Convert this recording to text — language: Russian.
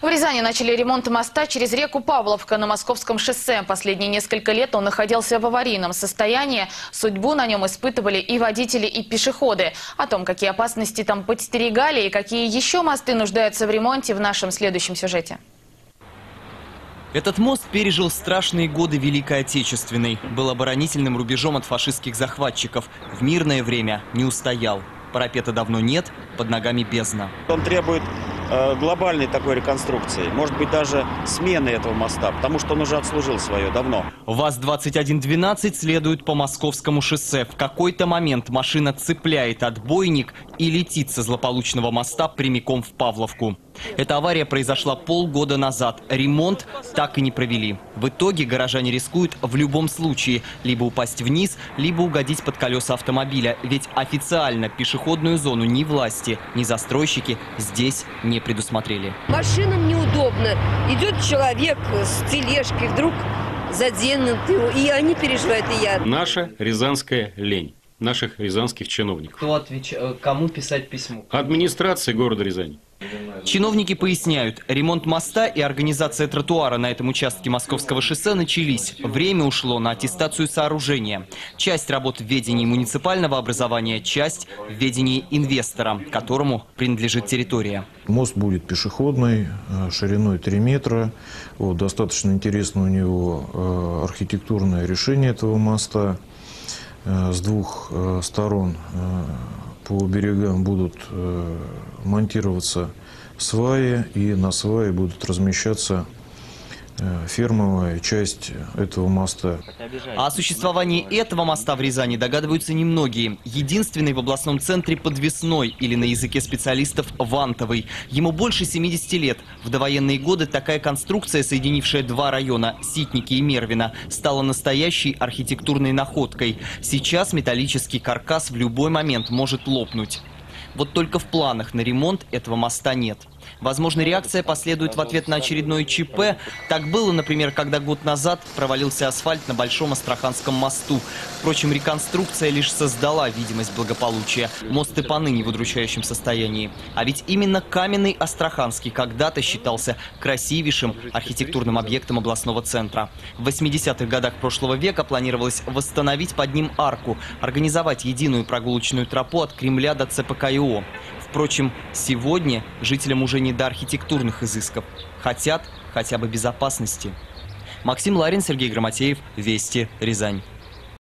В Рязани начали ремонт моста через реку Павловка на Московском шоссе. Последние несколько лет он находился в аварийном состоянии. Судьбу на нем испытывали и водители, и пешеходы. О том, какие опасности там подстерегали и какие еще мосты нуждаются в ремонте в нашем следующем сюжете. Этот мост пережил страшные годы Великой Отечественной. Был оборонительным рубежом от фашистских захватчиков. В мирное время не устоял. Парапета давно нет, под ногами бездна. Он требует глобальной такой реконструкции, может быть даже смены этого моста, потому что он уже отслужил свое давно. ВАЗ-2112 следует по московскому шоссе. В какой-то момент машина цепляет отбойник и летит со злополучного моста прямиком в Павловку. Эта авария произошла полгода назад. Ремонт так и не провели. В итоге горожане рискуют в любом случае либо упасть вниз, либо угодить под колеса автомобиля. Ведь официально пешеходную зону ни власти, ни застройщики здесь не предусмотрели. Машинам неудобно. Идет человек с тележкой, вдруг заденут его, и они переживают, и я. Наша рязанская лень наших рязанских чиновников. Кто отвеч... Кому писать письмо? Администрации города Рязани. Чиновники поясняют, ремонт моста и организация тротуара на этом участке Московского шоссе начались. Время ушло на аттестацию сооружения. Часть работ в ведении муниципального образования, часть в ведении инвестора, которому принадлежит территория. Мост будет пешеходный, э, шириной 3 метра. Вот, достаточно интересно у него э, архитектурное решение этого моста. Э, с двух сторон по берегам будут э, монтироваться сваи, и на сваи будут размещаться Э, фермовая часть этого моста. О существовании этого моста в Рязани догадываются немногие. Единственный в областном центре подвесной, или на языке специалистов вантовый. Ему больше 70 лет. В довоенные годы такая конструкция, соединившая два района, Ситники и Мервина, стала настоящей архитектурной находкой. Сейчас металлический каркас в любой момент может лопнуть. Вот только в планах на ремонт этого моста нет. Возможно, реакция последует в ответ на очередное ЧП. Так было, например, когда год назад провалился асфальт на Большом Астраханском мосту. Впрочем, реконструкция лишь создала видимость благополучия. Мост и поныне в удручающем состоянии. А ведь именно каменный Астраханский когда-то считался красивейшим архитектурным объектом областного центра. В 80-х годах прошлого века планировалось восстановить под ним арку, организовать единую прогулочную тропу от Кремля до ЦПКИО. Впрочем, сегодня жителям уже не до архитектурных изысков. Хотят хотя бы безопасности. Максим Ларин, Сергей Громотеев, Вести, Рязань.